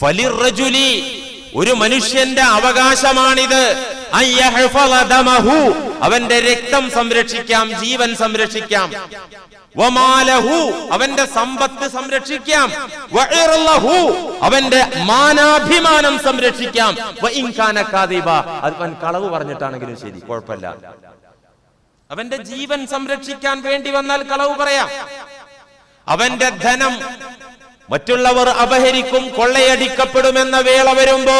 ഫലിർറജുലി ഒരു മനുഷ്യന്റെ അവകാശമാണിത്. അവന്റെ രക്തം സംരക്ഷിക്കാം ജീവൻ സംരക്ഷിക്കാം. വമാലഹു അവന്റെ സമ്പത്ത് സംരക്ഷിക്കാം. അവന്റെ മാനാഭിമാനം സംരക്ഷിക്കാം. അവൻ കളവ് പറഞ്ഞിട്ടാണെങ്കിലും ശരി കുഴപ്പമില്ല. അവന്റെ ജീവൻ സംരക്ഷിക്കാൻ വേണ്ടി വന്നാൽ കളവ് പറയാം. അവന്റെ ധനം മറ്റുള്ളവർ അപഹരിക്കും കൊള്ളയടിക്കപ്പെടുമെന്ന വേള വരുമ്പോ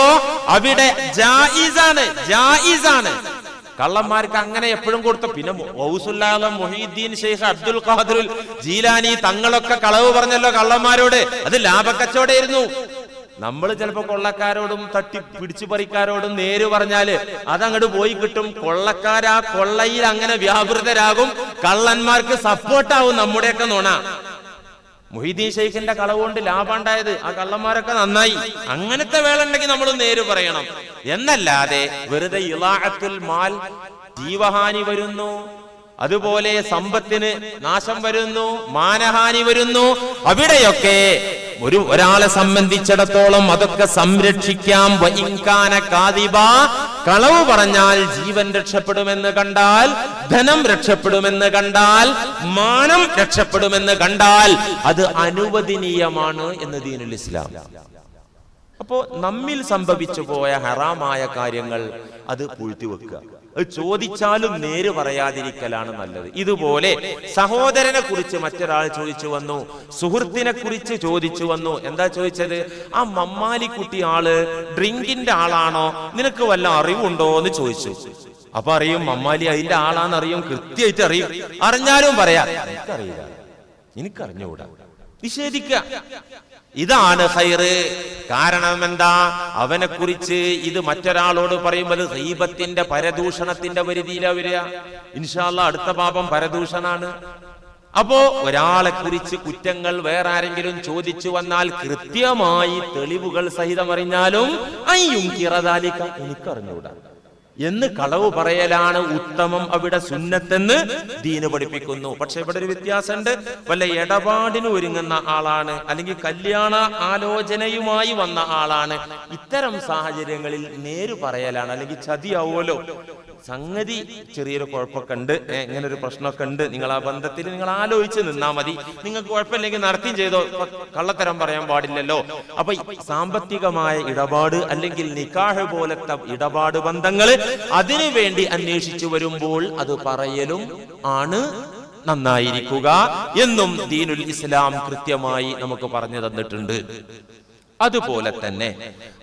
അവിടെ ജായിസാണ് ജായിസാണ്. കള്ളന്മാർക്ക് അങ്ങനെ എപ്പോഴും കൊടുത്ത പിന്നെ ഔസുല്ലാലം മൊഹീദ്ദീൻ ഷെയ്ഖ് അബ്ദുൽ ഖാദുൽ ജീലാനി തങ്ങളൊക്കെ കളവ് പറഞ്ഞല്ലോ കള്ളന്മാരോട്. അത് ലാഭക്കച്ചവടായിരുന്നു നമ്മൾ ചിലപ്പോ കൊള്ളക്കാരോടും തട്ടി പിടിച്ചു പറിക്കാരോടും നേര് പറഞ്ഞാൽ അതങ്ങോട്ട് പോയി കിട്ടും. കൊള്ളക്കാരാ കൊള്ളയിൽ അങ്ങനെ വ്യാപൃതരാകും. കള്ളന്മാർക്ക് സപ്പോർട്ടാവും നമ്മുടെയൊക്കെ നുണ. മൊഹീദ്ദീൻ ഷെയ്ഖിന്റെ കളവ് കൊണ്ട് ലാഭമുണ്ടായത് ആ കള്ളന്മാരൊക്കെ നന്നായി. അങ്ങനത്തെ വേള ഉണ്ടെങ്കിൽ നമ്മൾ നേര് പറയണം. എന്നല്ലാതെ വെറുതെ ഇളാഅത്തുൽ മാൽ ജീവഹാനി വരുന്നു. അതുപോലെ സമ്പത്തിന് നാശം വരുന്നു മാനഹാനി വരുന്നു. അവിടെയൊക്കെ ഒരു ഒരാളെ സംബന്ധിച്ചിടത്തോളം അതൊക്കെ സംരക്ഷിക്കാം. വഹിക്കാന കാതിബ. കളവ് പറഞ്ഞാൽ ജീവൻ രക്ഷപ്പെടുമെന്ന് കണ്ടാൽ ധനം രക്ഷപ്പെടുമെന്ന് കണ്ടാൽ മാനം രക്ഷപ്പെടുമെന്ന് കണ്ടാൽ അത് അനുവദനീയമാണ് എന്ന് ദീനുൽ ഇസ്ലാം. അപ്പോ നമ്മിൽ സംഭവിച്ചു പോയ ഹറാമായ കാര്യങ്ങൾ അത് പൂഴ്ത്തിവെക്കുക ചോദിച്ചാലും നേര് പറയാതിരിക്കലാണ് നല്ലത്. ഇതുപോലെ സഹോദരനെ കുറിച്ച് മറ്റൊരാൾ ചോദിച്ചു വന്നു സുഹൃത്തിനെ കുറിച്ച് ചോദിച്ചു വന്നു. എന്താ ചോദിച്ചത്? ആ മമ്മാലിക്കുട്ടി ആൾ ഡ്രിങ്കിന്റെ ആളാണോ? നിനക്ക് വല്ല അറിവുണ്ടോ എന്ന് ചോദിച്ചു. അപ്പൊ അറിയും മമ്മാലി അതിന്റെ ആളാന്ന് അറിയും കൃത്യമായിട്ട് അറിയും. അറിഞ്ഞാലും പറയാ. എനിക്കറിയില്ല. എനിക്കറിഞ്ഞുകൂടാ. നിഷേധിക്ക. ഇതാണ് ഹൈറ് കാരണം എന്താ അവനെ കുറിച്ച് ഇത് മറ്റൊരാളോട് പറയുമ്പോൾ ഹൈബത്തിന്റെ പരദൂഷണത്തിന്റെ പരിധിയിലാ വരിക. ഇൻഷാല്ല അടുത്ത പാപം പരദൂഷണാണ്. അപ്പോ ഒരാളെ കുറിച്ച് കുറ്റങ്ങൾ വേറെ ആരെങ്കിലും ചോദിച്ചു വന്നാൽ കൃത്യമായി തെളിവുകൾ സഹിതം അറിഞ്ഞാലും അയ്യും കിറതാലിക്ക എനിക്കറിഞ്ഞൂടാ. എന്ന് കളവ് പറയലാണ് ഉത്തമം അവിടെ സുന്നത്തെന്ന് ദീന് പഠിപ്പിക്കുന്നു. പക്ഷെ ഇവിടെ ഒരു വ്യത്യാസമുണ്ട്. വല്ല ഇടപാടിന് ഒരുങ്ങുന്ന ആളാണ് അല്ലെങ്കിൽ കല്യാണ ആലോചനയുമായി വന്ന ആളാണ്. ഇത്തരം സാഹചര്യങ്ങളിൽ നേര് പറയലാണ് അല്ലെങ്കിൽ ചതിയാവുമല്ലോ. സംഗതി ചെറിയൊരു കുഴപ്പമൊക്കെ ഉണ്ട്. ഇങ്ങനെ ഒരു പ്രശ്നമൊക്കെ ഉണ്ട്. നിങ്ങൾ ആ ബന്ധത്തിൽ നിങ്ങൾ ആലോചിച്ച് നിന്നാ മതി. നിങ്ങൾക്ക് കുഴപ്പമില്ലെങ്കിൽ നടത്തിയും ചെയ്തോ. കള്ളത്തരം പറയാൻ പാടില്ലല്ലോ. അപ്പൊ സാമ്പത്തികമായ ഇടപാട് അല്ലെങ്കിൽ നിക്കാഹ് പോലത്തെ ഇടപാട് ബന്ധങ്ങൾ അതിനു വേണ്ടി അന്വേഷിച്ചു വരുമ്പോൾ അത് പറയലും ആണ് നന്നായിരിക്കുക എന്നും ദീനുൽ ഇസ്ലാം കൃത്യമായി നമുക്ക് പറഞ്ഞു തന്നിട്ടുണ്ട്. അതുപോലെ തന്നെ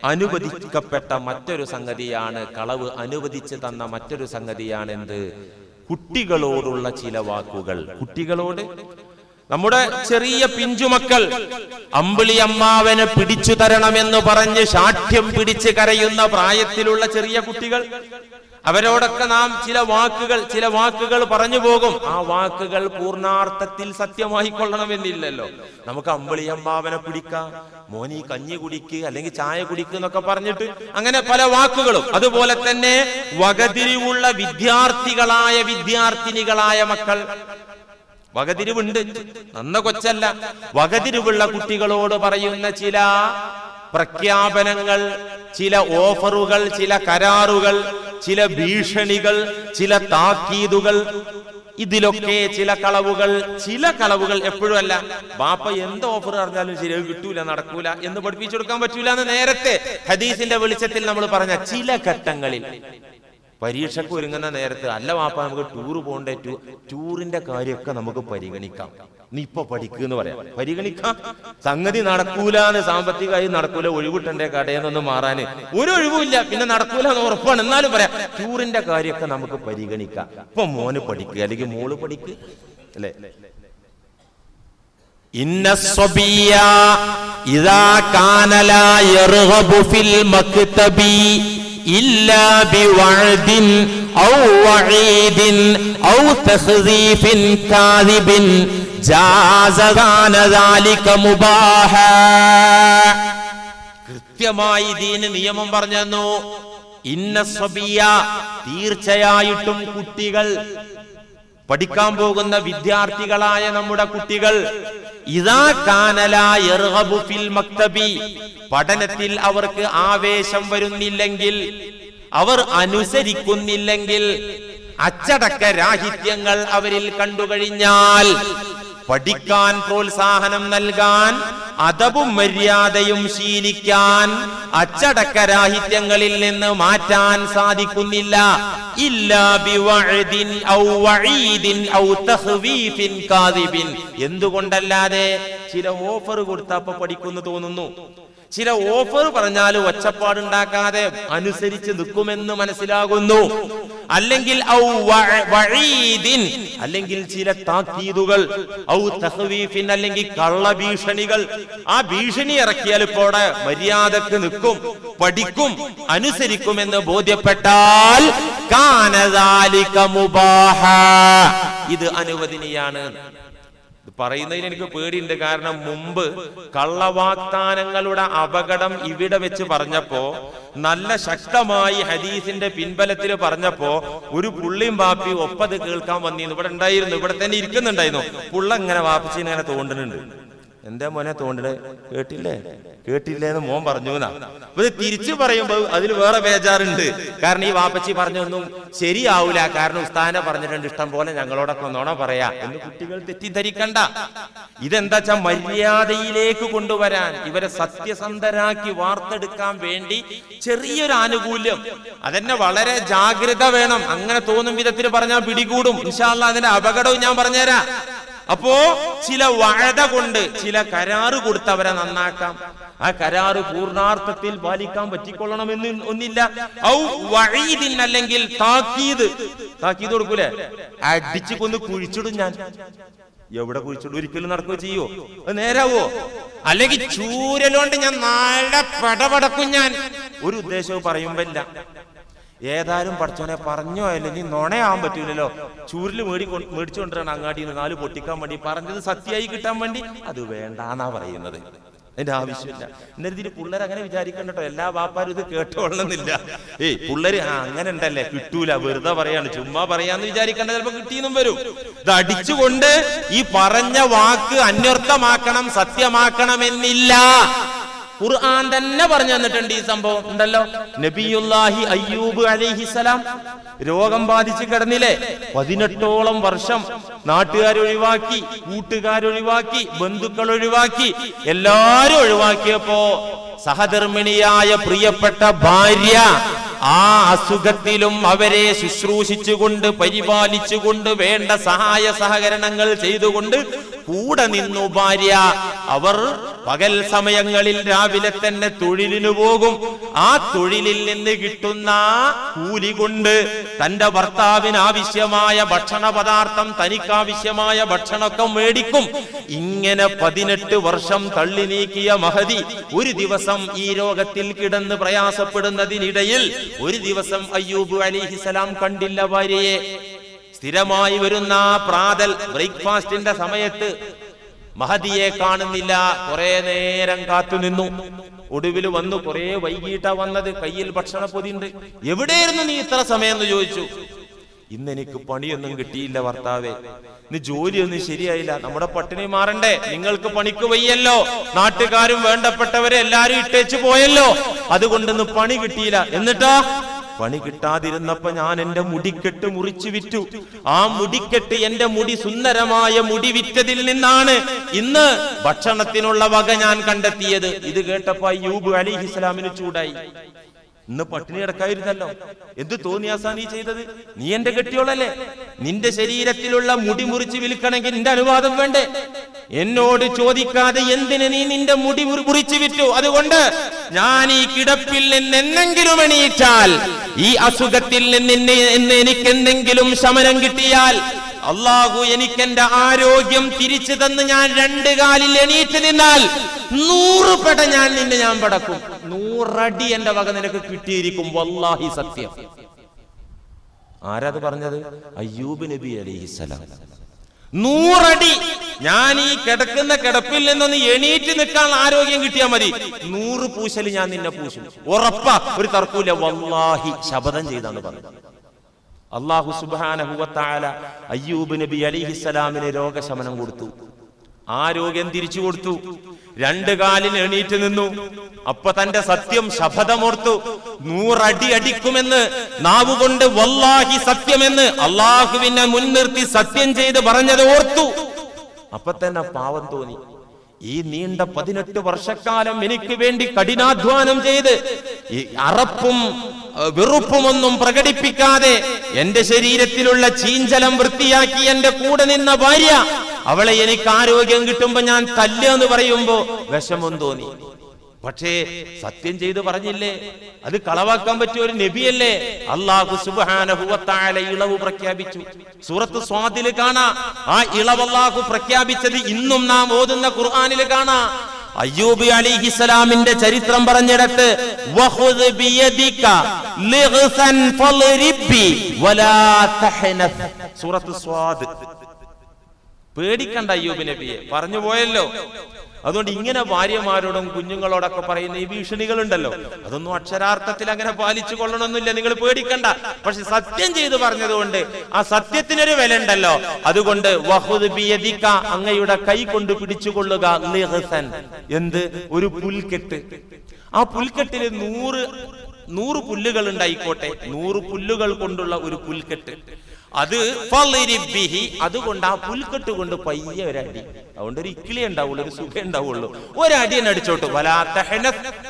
അനുവദിക്കപ്പെട്ട മറ്റൊരു സംഗതിയാണ് കളവ് അനുവദിച്ച് തന്ന മറ്റൊരു സംഗതിയാണ് എന്ത് കുട്ടികളോടുള്ള ചില വാക്കുകൾ. കുട്ടികളോട്? നമ്മുടെ ചെറിയ പിഞ്ചുമക്കൾ അമ്പിളി അമ്മാവനെ പിടിച്ചു തരണമെന്ന് പറഞ്ഞ് ശാഠ്യം പിടിച്ച് കരയുന്ന പ്രായത്തിലുള്ള ചെറിയ കുട്ടികൾ അവരോടൊക്കെ നാം ചില വാക്കുകൾ ചില വാക്കുകൾ പറഞ്ഞു പോകും. ആ വാക്കുകൾ പൂർണാർത്ഥത്തിൽ സത്യമായി കൊള്ളണമെന്നില്ലല്ലോ നമുക്ക് അമ്പിളി അമ്മാവനെ പിടിക്കാം മോനി കഞ്ഞി കുടിക്ക് അല്ലെങ്കിൽ ചായ കുടിക്ക് എന്നൊക്കെ പറഞ്ഞിട്ട് അങ്ങനെ പല വാക്കുകളും. അതുപോലെ തന്നെ വകതിരിവുള്ള വിദ്യാർത്ഥികളായ വിദ്യാർത്ഥിനികളായ മക്കൾ. വകതിരിവുണ്ട്. നന്ന കൊച്ചല്ല. വകതിരിവുള്ള കുട്ടികളോട് പറയുന്ന ചില പ്രഖ്യാപനങ്ങൾ ചില ഓഫറുകൾ ചില കരാറുകൾ ചില ഭീഷണികൾ ചില താക്കീതുകൾ ഇതിലൊക്കെ ചില കളവുകൾ ചില കളവുകൾ എപ്പോഴും അല്ല. ബാപ്പ എന്ത് ഓഫർ അറിഞ്ഞാലും ശരി കിട്ടൂല നടക്കൂല എന്ന് പഠിപ്പിച്ചു കൊടുക്കാൻ പറ്റൂല എന്ന് നേരത്തെ ഹദീസിന്റെ വെളിച്ചത്തിൽ നമ്മൾ പറഞ്ഞ ചില ഘട്ടങ്ങളിൽ. പരീക്ഷയ്ക്ക് ഒരുങ്ങുന്ന നേരത്ത് അല്ല വാപ്പ നമുക്ക് ടൂർ പോകണ്ടേ ടൂ ടൂറിന്റെ കാര്യമൊക്കെ നമുക്ക് പരിഗണിക്കാം. നീ ഇപ്പൊ പഠിക്കുന്ന് പറയാം. പരിഗണിക്കാം. സംഗതി നടക്കൂലാന്ന് സാമ്പത്തികമായി നടക്കൂല ഒഴിവിട്ടണ്ടേ കടയിൽ നിന്ന് മാറാന്. ഒരു ഒഴിവില്ല പിന്നെ നടക്കൂല എന്ന് ഉറപ്പാണ്. എന്നാലും പറയാം ടൂറിന്റെ കാര്യമൊക്കെ നമുക്ക് പരിഗണിക്കാം. ഇപ്പൊ മോന് പഠിക്കുക അല്ലെങ്കിൽ മോൾ പഠിക്കുക അല്ലേ? ഇന്ന സ്വബിയ ഇതാ കാനല ഫിൽ മക്തബി. إلا بوعد أو وعيد أو تخذيف كاذب جاز كان ذلك مباحا കൃത്യമായി ദീന് നിയമം പറഞ്ഞു ഇന്ന സ്വബിയ തീർച്ചയായിട്ടും കുട്ടികൾ പഠിക്കാൻ പോകുന്ന വിദ്യാർത്ഥികളായ നമ്മുടെ കുട്ടികൾ ഇതാ കാനല ഫിൽ മക്തബി പഠനത്തിൽ അവർക്ക് ആവേശം വരുന്നില്ലെങ്കിൽ അവർ അനുസരിക്കുന്നില്ലെങ്കിൽ അച്ചടക്ക രാഹിത്യങ്ങൾ അവരിൽ കണ്ടുകഴിഞ്ഞാൽ പഠിക്കാൻ പ്രോത്സാഹനം നൽകാൻ അതവും മര്യാദയും ശീലിക്കാൻ അച്ചടക്കരാഹിത്യങ്ങളിൽ നിന്ന് മാറ്റാൻ സാധിക്കുന്നില്ല. എന്തുകൊണ്ടല്ലാതെ ചില ഓഫർ കൊടുത്തപ്പോ പഠിക്കുന്നു തോന്നുന്നു. ചില ഓഫർ പറഞ്ഞാൽ ഒച്ചപ്പാടുണ്ടാക്കാതെ അനുസരിച്ച് നിൽക്കുമെന്ന് മനസ്സിലാകുന്നു. അല്ലെങ്കിൽ അല്ലെങ്കിൽ ചില താക്കീതുകൾ. ഔ തഹ്വീഫിൻ അല്ലെങ്കിൽ കള്ള ഭീഷണികൾ. ആ ഭീഷണി ഇറക്കിയാൽ ഇപ്പോൾ മര്യാദയ്ക്ക് നിൽക്കും. പഠിക്കും. അനുസരിക്കുമെന്ന് ബോധ്യപ്പെട്ടാൽ കാനദാലിക മുബാഹ. ഇത് അനുവദനീയാണ്. പറയുന്നതിൽ എനിക്ക് പേടിയുണ്ട്. കാരണം മുമ്പ് കള്ളവാഗ്ദാനങ്ങളുടെ അപകടം ഇവിടെ വെച്ച് പറഞ്ഞപ്പോ നല്ല ശക്തമായി ഹദീസിന്റെ പിൻബലത്തിൽ പറഞ്ഞപ്പോ ഒരു പുള്ളിയും ബാപ്പി ഒപ്പത് കേൾക്കാൻ വന്നിരുന്നു. ഇവിടെ ഉണ്ടായിരുന്നു ഇവിടെ തന്നെ ഇരിക്കുന്നുണ്ടായിരുന്നു. പുള്ള ഇങ്ങനെ വാപ്പിച്ചിനെ ഇങ്ങനെ തോണ്ടുന്നുണ്ട്. എന്താ മോനെ തോണ്ടത് കേട്ടില്ലേ? കേട്ടില്ലേ എന്ന് മോൻ പറഞ്ഞു എന്നാ അപ്പൊ തിരിച്ചു പറയുമ്പോൾ അതിൽ വേറെ ബേജാറുണ്ട്. കാരണം ഈ വാപ്പച്ചി പറഞ്ഞൊന്നും ശരിയാവൂല. കാരണം ഉസ്താനെ പറഞ്ഞിട്ടുണ്ട് ഇഷ്ടം പോലെ ഞങ്ങളോടൊക്കെ നോണ പറയാ. എന്ന് കുട്ടികൾ തെറ്റിദ്ധരിക്കണ്ട. ഇതെന്താ വെച്ചാ മര്യാദയിലേക്ക് കൊണ്ടുവരാൻ ഇവരെ സത്യസന്ധരാക്കി വാർത്തെടുക്കാൻ വേണ്ടി ചെറിയൊരു ആനുകൂല്യം. അതെന്നെ വളരെ ജാഗ്രത വേണം. അങ്ങനെ തോന്നും വിധത്തിൽ പറഞ്ഞാൽ പിടികൂടും. ഇൻഷാല്ല അതിന്റെ അപകടവും ഞാൻ പറഞ്ഞുതരാം. അപ്പോ ചില വഴത കൊണ്ട് ചില കരാറ് കൊടുത്തവരെ നന്നാക്കാം. ആ കരാറ് പൂർണാർത്ഥത്തിൽ പാലിക്കാൻ പറ്റിക്കൊള്ളണമെന്ന് ഒന്നില്ല. ഔ വഴീതിൻ അല്ലെങ്കിൽ താക്കീത് താക്കീത് കൊടുക്കൂലെ? അടിച്ചു കൊന്ന് കുഴിച്ചിടും ഞാൻ. എവിടെ കുഴിച്ചിടും? ഒരിക്കലും നടക്കുകയോ ചെയ്യോ? നേരാവോ? അല്ലെങ്കിൽ ചൂരലോണ്ട് ഞാൻ നാളെ പടപടക്കും ഞാൻ. ഒരു ഉദ്ദേശവും പറയുമ്പല്ല ഏതായാലും പഠിച്ചോനെ പറഞ്ഞോ അല്ലെങ്കിൽ നുണയാവാൻ പറ്റൂലല്ലോ. ചൂരിൽ മേടി മേടിച്ചു അങ്ങാടി നാല് പൊട്ടിക്കാൻ വേണ്ടി. പറഞ്ഞത് സത്യമായി കിട്ടാൻ വേണ്ടി. അത് വേണ്ടാന്നാ പറയുന്നത്. അതിന്റെ ആവശ്യമില്ല. എന്നിട്ട് ഇതിന് പിള്ളേർ അങ്ങനെ വിചാരിക്കണ്ടോ എല്ലാ വാപ്പാരും ഇത് കേട്ടോളണമെന്നില്ല ഏയ് പിള്ളേര് ആ അങ്ങനെ ഉണ്ടല്ലേ കിട്ടൂല. വെറുതെ പറയാണ്. ചുമ്മാ പറയാന്ന് വിചാരിക്കേണ്ട. ചിലപ്പോ കിട്ടിയെന്നും വരും. ഇത് അടിച്ചുകൊണ്ട് ഈ പറഞ്ഞ വാക്ക് അന്വർത്ഥമാക്കണം സത്യമാക്കണമെന്നില്ല. ഖുർആൻ തന്നെ പറഞ്ഞു തന്നിട്ടുണ്ട് ഈ സംഭവം. ഉണ്ടല്ലോ? നബിയുല്ലാഹി അയ്യൂബ് അലൈഹിസ്സലാം രോഗം ബാധിച്ച് കിടന്നില്ലേ? പതിനെട്ടോളം വർഷം നാട്ടുകാരൊഴിവാക്കി കൂട്ടുകാരൊഴിവാക്കി ബന്ധുക്കൾ ഒഴിവാക്കി എല്ലാരും ഒഴിവാക്കിയപ്പോ സഹധർമ്മിണിയായ പ്രിയപ്പെട്ട ഭാര്യ ആ അസുഖത്തിലും അവരെ ശുശ്രൂഷിച്ചുകൊണ്ട് പരിപാലിച്ചുകൊണ്ട് വേണ്ട സഹായ സഹകരണങ്ങൾ ചെയ്തുകൊണ്ട് കൂടെ നിന്നു ഭാര്യ. അവർ പകൽ സമയങ്ങളിൽ രാവിലെ തന്നെ തൊഴിലിനു പോകും. ആ തൊഴിലിൽ നിന്ന് കിട്ടുന്ന കൂലി കൊണ്ട് തന്റെ ഭർത്താവിന് ആവശ്യമായ ഭക്ഷണ പദാർത്ഥം തനിക്കാവശ്യമായ ഭക്ഷണമൊക്കെ മേടിക്കും. ഇങ്ങനെ പതിനെട്ട് വർഷം തള്ളി നീക്കിയ മഹതി ഒരു ദിവസം ഈ രോഗത്തിൽ കിടന്ന് പ്രയാസപ്പെടുന്നതിനിടയിൽ ഒരു ദിവസം അയ്യൂബ് അലിഹിസലാം കണ്ടില്ല ഭാര്യയെ. സ്ഥിരമായി വരുന്ന പ്രാതൽ ബ്രേക്ക്ഫാസ്റ്റിന്റെ സമയത്ത് മഹദിയെ കാണുന്നില്ല. കുറെ നേരം കാത്തു നിന്നു. ഒടുവിൽ വന്നു കുറെ വൈകിട്ടാ വന്നത് കയ്യിൽ ഭക്ഷണ പൊതിണ്ട് എവിടെയായിരുന്നു നീ ഇത്ര സമയം എന്ന് ചോദിച്ചു? ഇന്ന് എനിക്ക് പണിയൊന്നും കിട്ടിയില്ല ഭർത്താവേ. ഇന്ന് ജോലിയൊന്നും ശരിയായില്ല. നമ്മുടെ പട്ടിണി മാറണ്ടേ. നിങ്ങൾക്ക് പണിക്ക് വയ്യല്ലോ. നാട്ടുകാരും വേണ്ടപ്പെട്ടവരെ എല്ലാരും ഇട്ടേച്ചു പോയല്ലോ. അതുകൊണ്ട് ഇന്ന് പണി കിട്ടിയില്ല. എന്നിട്ടാ? പണി കിട്ടാതിരുന്നപ്പോ ഞാൻ എന്റെ മുടിക്കെട്ട് മുറിച്ചു വിറ്റു. ആ മുടിക്കെട്ട് എന്റെ മുടി സുന്ദരമായ മുടി വിറ്റതിൽ നിന്നാണ് ഇന്ന് ഭക്ഷണത്തിനുള്ള വക ഞാൻ കണ്ടെത്തിയത്. ഇത് കേട്ടപ്പോ അയ്യൂബ് അലിഹിസ്ലാമിന് ചൂടായി. ഇന്ന് പട്ടിണി കിടക്കായിരുന്നല്ലോ എന്ത് തോന്നിയാസാ നീ ചെയ്തത്? നീ എന്റെ കെട്ടിയോളല്ലേ? നിന്റെ ശരീരത്തിലുള്ള മുടി മുറിച്ച് വിൽക്കണമെങ്കിൽ നിന്റെ അനുവാദം വേണ്ടേ? എന്നോട് ചോദിക്കാതെ എന്തിന് നീ നിന്റെ മുടി മുറി- മുറിച്ച് വിറ്റു? അതുകൊണ്ട് ഞാൻ ഈ കിടപ്പിൽ നിന്ന് എന്നെങ്കിലും എണീറ്റാൽ ഈ അസുഖത്തിൽ നിന്ന് എന്ന് എനിക്ക് എന്തെങ്കിലും ശമനം കിട്ടിയാൽ അള്ളാഹു എനിക്ക് എന്റെ ആരോഗ്യം തിരിച്ചു തന്ന് ഞാൻ രണ്ട് കാലിൽ എണീറ്റ് നിന്നാൽ നൂറ് പട ഞാൻ നിന്നെ ഞാൻ പടക്കും. നൂറടി എന്റെ വക നിനക്ക് കിട്ടിയിരിക്കും. വല്ലാഹി സത്യം. ആരാത് പറഞ്ഞത്? അയ്യൂബ് നബി അലിഹിസലാം നൂറടി. ഞാൻ ഈ കിടക്കുന്ന കിടപ്പിൽ നിന്നൊന്ന് എണീറ്റ് നിൽക്കാൻ ആരോഗ്യം കിട്ടിയാൽ മതി. നൂറ് പൂശൽ ഞാൻ നിന്നെ പൂശും. ഉറപ്പാ ഒരു തർക്കൂല വല്ലാഹി ശപഥം ചെയ്താണ് പറഞ്ഞത് അള്ളാഹു സുബാന അയ്യൂബ് നബി അലിഹിസ്സലാമിന് രോഗശമനം കൊടുത്തു. ആ രോഗം തിരിച്ചു കൊടുത്തു. രണ്ട് കാലിൽ എണീറ്റ് നിന്നു. അപ്പൊ തന്റെ സത്യം ശപഥമോർത്തു. നൂറടി അടിക്കുമെന്ന് നാവുകൊണ്ട് വല്ലാഹി സത്യമെന്ന് അള്ളാഹുവിനെ മുൻനിർത്തി സത്യം ചെയ്ത് പറഞ്ഞത് ഓർത്തു. അപ്പൊ തന്നെ പാവം തോന്നി. ഈ നീണ്ട പതിനെട്ട് വർഷക്കാലം എനിക്ക് വേണ്ടി കഠിനാധ്വാനം ചെയ്ത് ഈ അറപ്പും വെറുപ്പുമൊന്നും പ്രകടിപ്പിക്കാതെ എന്റെ ശരീരത്തിലുള്ള ചീഞ്ചലം വൃത്തിയാക്കി എന്റെ കൂടെ നിന്ന ഭാര്യ അവളെ എനിക്ക് ആരോഗ്യം കിട്ടുമ്പോ ഞാൻ തല്ല എന്ന് പറയുമ്പോ വിഷമം തോന്നി. പക്ഷേ സത്യം ചെയ്ത് പറഞ്ഞില്ലേ? അത് കളവാക്കാൻ പറ്റിയ ഒരു നബിയല്ലേ? അള്ളാഹു സുബാനഹുവത്തായ ഇളവ് പ്രഖ്യാപിച്ചു. സൂറത്ത് സ്വാതിൽ കാണാ. ആ ഇളവ് അള്ളാഹു പ്രഖ്യാപിച്ചത് ഇന്നും നാം ഓതുന്ന ഖുർആാനിൽ കാണാ. അയ്യൂബി അലിഹിസ്സലാമിന്റെ ചരിത്രം പറഞ്ഞിടത്ത് സൂറത്ത് സ്വാദ്. പേടിക്കണ്ട അയ്യൂബ് നബിയെ പറഞ്ഞു പോയല്ലോ. അതുകൊണ്ട് ഇങ്ങനെ ഭാര്യമാരോടും കുഞ്ഞുങ്ങളോടൊക്കെ പറയുന്ന ഈ ഭീഷണികൾ ഉണ്ടല്ലോ അതൊന്നും അക്ഷരാർത്ഥത്തിൽ അങ്ങനെ പാലിച്ചു കൊള്ളണമെന്നില്ല നിങ്ങൾ പേടിക്കണ്ട. പക്ഷെ സത്യം ചെയ്ത് പറഞ്ഞതുകൊണ്ട് ആ സത്യത്തിനൊരു വില ഉണ്ടല്ലോ അതുകൊണ്ട് അങ്ങയുടെ കൈ കൊണ്ട് പിടിച്ചുകൊള്ളുക. എന്ത്? ഒരു പുൽക്കെട്ട്. ആ പുൽക്കെട്ടിന് നൂറ് നൂറ് പുല്ലുകൾ ഉണ്ടായിക്കോട്ടെ. നൂറ് പുല്ലുകൾ കൊണ്ടുള്ള ഒരു പുൽക്കെട്ട്. അത് ഫളിരിബിഹി. അതുകൊണ്ട് ആ പുൽക്കെട്ട് കൊണ്ട് പയ്യെ ഒരടി അതുകൊണ്ട് ഒരു ഇക്കിളി ഉണ്ടാവുള്ളൂ ഒരു സുഖം ഉണ്ടാവുള്ളൂ. ഒരടിയൻ അടിച്ചോട്ട്. വലാത്ത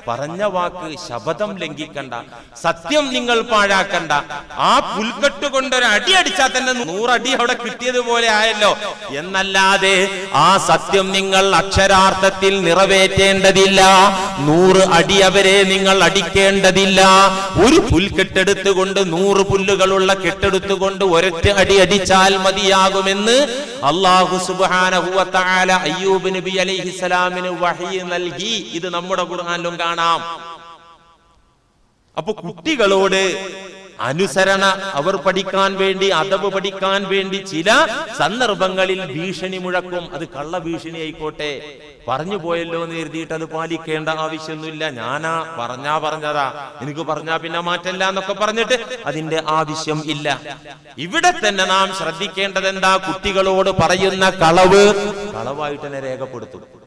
പറഞ്ഞ വാക്ക് ശബദം ലംഘിക്കണ്ട. സത്യം നിങ്ങൾ പാഴാക്കണ്ട. ആ പുൽക്കെട്ട് കൊണ്ട് ഒരു അടി അടിച്ചാൽ തന്നെ നൂറടി അവിടെ കിട്ടിയതുപോലെ ആയല്ലോ. എന്നല്ലാതെ ആ സത്യം നിങ്ങൾ അക്ഷരാർത്ഥത്തിൽ നിറവേറ്റേണ്ടതില്ല. നൂറ് അടി അവരെ നിങ്ങൾ അടിക്കേണ്ടതില്ല. ഒരു പുൽക്കെട്ടെടുത്തുകൊണ്ട് നൂറ് പുല്ലുകളുള്ള കെട്ടെടുത്തുകൊണ്ട് ഒരൊറ്റ അടി അടിച്ചാൽ മതിയാകുമെന്ന് അള്ളാഹു സുബാനഹുവത്താല അയ്യൂബ് നബി അലൈഹിസ്സലാമിന് വഹി നൽകി. ഇത് നമ്മുടെ ഖുർആനിലും കാണാം. അപ്പൊ കുട്ടികളോട് അനുസരണ അവർ പഠിക്കാൻ വേണ്ടി അതവ് പഠിക്കാൻ വേണ്ടി ചില സന്ദർഭങ്ങളിൽ ഭീഷണി മുഴക്കും. അത് കള്ള ഭീഷണി ആയിക്കോട്ടെ. പറഞ്ഞു പോയല്ലോ എന്ന് കരുതിയിട്ട് അത് പാലിക്കേണ്ട ആവശ്യമൊന്നുമില്ല. ഞാനാ പറഞ്ഞാ പറഞ്ഞതാ. എനിക്ക് പറഞ്ഞാ പിന്നെ മാറ്റല്ല എന്നൊക്കെ പറഞ്ഞിട്ട് അതിന്റെ ആവശ്യം ഇല്ല. ഇവിടെ തന്നെ നാം ശ്രദ്ധിക്കേണ്ടത് എന്താ കുട്ടികളോട് പറയുന്ന കളവ് കളവായിട്ട് തന്നെ രേഖപ്പെടുത്തും.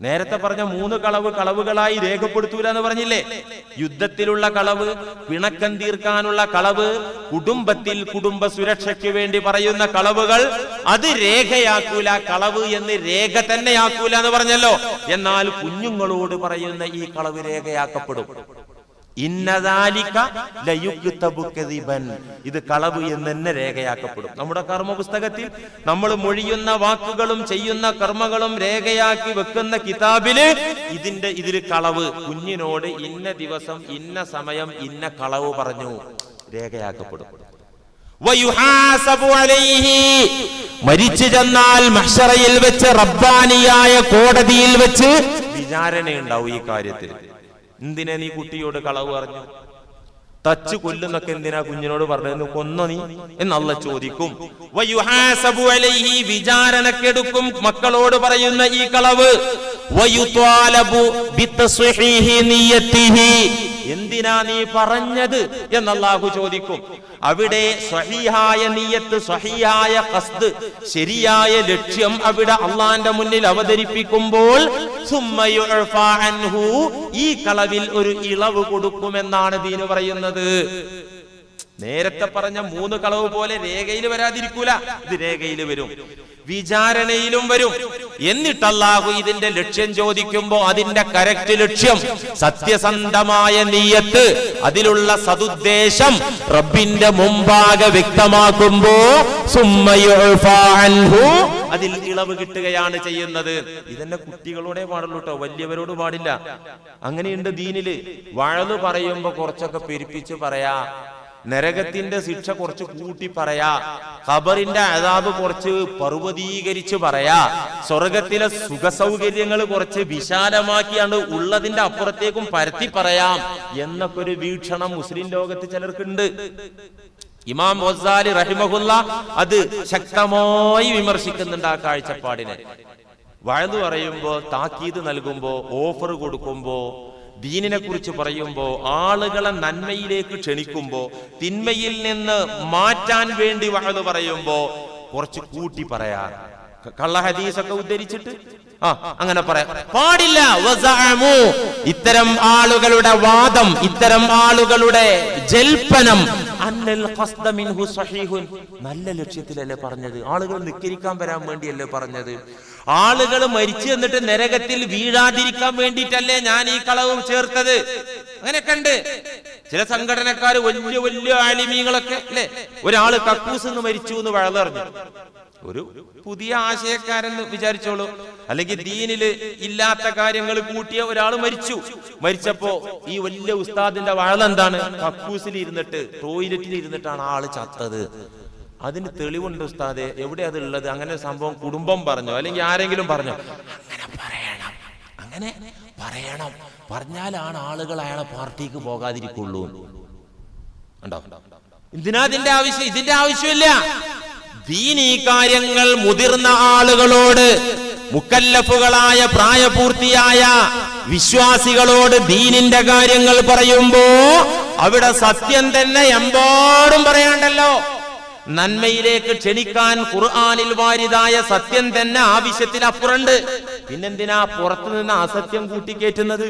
നേരത്തെ പറഞ്ഞ മൂന്ന് കളവ് കളവുകളായി രേഖപ്പെടുത്തൂല എന്ന് പറഞ്ഞില്ലേ യുദ്ധത്തിലുള്ള കളവ് പിണക്കം തീർക്കാനുള്ള കളവ് കുടുംബത്തിൽ കുടുംബ സുരക്ഷയ്ക്ക് വേണ്ടി പറയുന്ന കളവുകൾ അത് രേഖയാക്കൂല കളവ് എന്ന് രേഖ തന്നെയാക്കൂല എന്ന് പറഞ്ഞല്ലോ എന്നാൽ കുഞ്ഞുങ്ങളോട് പറയുന്ന ഈ കളവ് രേഖയാക്കപ്പെടും. ഇത് കളവ് എന്ന് തന്നെ രേഖയാക്കപ്പെടും. നമ്മുടെ കർമ്മ പുസ്തകത്തിൽ നമ്മൾ മൊഴിയുന്ന വാക്കുകളും ചെയ്യുന്ന കർമ്മങ്ങളും രേഖയാക്കി വെക്കുന്ന കിതാബിൽ ഇതിന്റെ ഇതിൽ കളവ്. കുഞ്ഞിനോട് ഇന്ന ദിവസം ഇന്ന സമയം ഇന്ന കളവ് പറഞ്ഞു. രേഖയാക്കപ്പെടും. മരിച്ചു ചെന്നാൽ മഷറയിൽ വെച്ച് റബ്ബാനിയായ കോടതിയിൽ വെച്ച് വിചാരണയുണ്ടാവും ഈ കാര്യത്തിൽ. എന്തിനാ നീ കുട്ടിയോട് കളവ് പറഞ്ഞു? തച്ചു കൊല്ലുന്നൊക്കെ എന്തിനാ കുഞ്ഞിനോട് പറഞ്ഞു കൊന്ന നീ? എന്നല്ല ചോദിക്കും. വിചാരണക്കെടുക്കും മക്കളോട് പറയുന്ന ഈ കളവ്. എന്തിനാ നീ പറഞ്ഞത് എന്നല്ലാഹു ചോദിക്കും അവിടെ സഹിഹായ നീയത്ത് സ്വഹീഹായ കസ്ത് ശരിയായ ലക്ഷ്യം അവിടെ അള്ളാന്റെ മുന്നിൽ അവതരിപ്പിക്കുമ്പോൾ. ഈ കളവിൽ ഒരു ഇളവ് കൊടുക്കുമെന്നാണ് ദീന് പറയുന്നത് നേരത്തെ പറഞ്ഞ മൂന്ന് കളവ് പോലെ രേഖയിൽ വരാതിരിക്കൂല. ഇത് രേഖയിൽ വരും. വിചാരണയിലും വരും. എന്നിട്ട് ഇതിന്റെ ലക്ഷ്യം ചോദിക്കുമ്പോ അതിന്റെ കറക്റ്റ് ലക്ഷ്യം സത്യസന്ധമായ നീയത്ത് അതിലുള്ള സതുദ്ദേശം റബ്ബിന്റെ മുമ്പാകെ വ്യക്തമാക്കുമ്പോ അതിൽ ഇളവ് കിട്ടുകയാണ് ചെയ്യുന്നത്. ഇതെന്നെ കുട്ടികളോടെ പാടുള്ളൂ കേട്ടോ വലിയവരോട് പാടില്ല. അങ്ങനെയുണ്ട് ദീനിൽ. വഴന്ന് പറയുമ്പോ കുറച്ചൊക്കെ പെരുപ്പിച്ച് പറയാ. നരകത്തിന്റെ ശിക്ഷ കുറച്ച് കൂട്ടി പറയാ. ഖബറിന്റെ അതാബ് കുറച്ച് പർവതീകരിച്ച് പറയാ. സ്വർഗത്തിലെ സുഖ സൗകര്യങ്ങൾ കുറച്ച് വിശാലമാക്കിയാണ് ഉള്ളതിന്റെ അപ്പുറത്തേക്കും പരത്തി പറയാം എന്നൊക്കെ ഒരു വീക്ഷണം മുസ്ലിം ലോകത്ത് ചിലർക്കുണ്ട്. ഇമാം മൊസാലി റഹിമഹുല്ല അത് ശക്തമായി വിമർശിക്കുന്നുണ്ട് ആ കാഴ്ചപ്പാടിനെ. വഴുതു പറയുമ്പോ താക്കീത് നൽകുമ്പോ ഓഫർ കൊടുക്കുമ്പോ ദീനിനെ കുറിച്ച് പറയുമ്പോൾ ആളുകളെ നന്മയിലേക്ക് ക്ഷണിക്കുമ്പോൾ തിന്മയിൽ നിന്ന് മാറ്റാൻ വേണ്ടി വഹത് പറയുമ്പോൾ കുറച്ച് കൂട്ടി പറയാൻ ക- കള്ള ഹദീസൊക്കെ ഉദ്ധരിച്ചിട്ട്? ആ അങ്ങനെ പറയാം. പാടില്ല. ഇത്തരം ആളുകളുടെ വാദം ഇത്തരം ആളുകളുടെ ജൽപ്പനം. നല്ല ലക്ഷ്യത്തിലല്ലേ പറഞ്ഞത്. ആളുകൾ നിക്കരിക്കാൻ വരാൻ വേണ്ടിയല്ലേ പറഞ്ഞത്. ആളുകൾ മരിച്ചു എന്നിട്ട് നരകത്തിൽ വീഴാതിരിക്കാൻ വേണ്ടിയിട്ടല്ലേ ഞാൻ ഈ കളവും ചേർത്തത്. അങ്ങനെയൊക്കെ ഉണ്ട്. ചില സംഘടനക്കാർ വലിയ വലിയ ആലിമീങ്ങളൊക്കെ അല്ലെ? ഒരാൾ കക്കൂസ് എന്ന് മരിച്ചു എന്ന് വഴലറിഞ്ഞു ഒരു പുതിയ ആശയക്കാരെന്ന് വിചാരിച്ചോളൂ. അല്ലെങ്കിൽ ദീനിൽ ഇല്ലാത്ത കാര്യങ്ങൾ കൂട്ടിയ ഒരാൾ മരിച്ചു. മരിച്ചപ്പോ ഈ വലിയ ഉസ്താദിന്റെ എന്താണ്? കക്കൂസിൽ ഇരുന്നിട്ട് ടോയ്ലറ്റിൽ ഇരുന്നിട്ടാണ് ആൾ ചത്തത്. അതിന് തെളിവുണ്ട് ഉസ്താദെ. എവിടെ അത് ഉള്ളത്? അങ്ങനെ സംഭവം കുടുംബം പറഞ്ഞു? അല്ലെങ്കിൽ ആരെങ്കിലും പറഞ്ഞു? അങ്ങനെ പറയണം. അങ്ങനെ പറയണം. പറഞ്ഞാലാണ് ആളുകൾ അയാളെ പാർട്ടിക്ക് പോകാതിരിക്കുള്ളൂ. ഉണ്ടോ എന്തിനാ ഇതിന്റെ ആവശ്യം? ഇതിന്റെ ആവശ്യമില്ല. ദീനീ കാര്യങ്ങൾ മുതിർന്ന ആളുകളോട് മുക്കല്ലഫുകളായ പ്രായപൂർത്തിയായ വിശ്വാസികളോട് ദീനിന്റെ കാര്യങ്ങൾ പറയുമ്പോ അവിടെ സത്യം തന്നെ എമ്പാടും പറയാണ്ടല്ലോ. നന്മയിലേക്ക് ക്ഷണിക്കാൻ ഖുർആാനിൽ വാരിതായ സത്യം തന്നെ ആവശ്യത്തിൽ അപ്പുറണ്ട് പിന്നെന്തിനാ പുറത്തു നിന്ന് അസത്യം കൂട്ടിക്കേറ്റുന്നത്?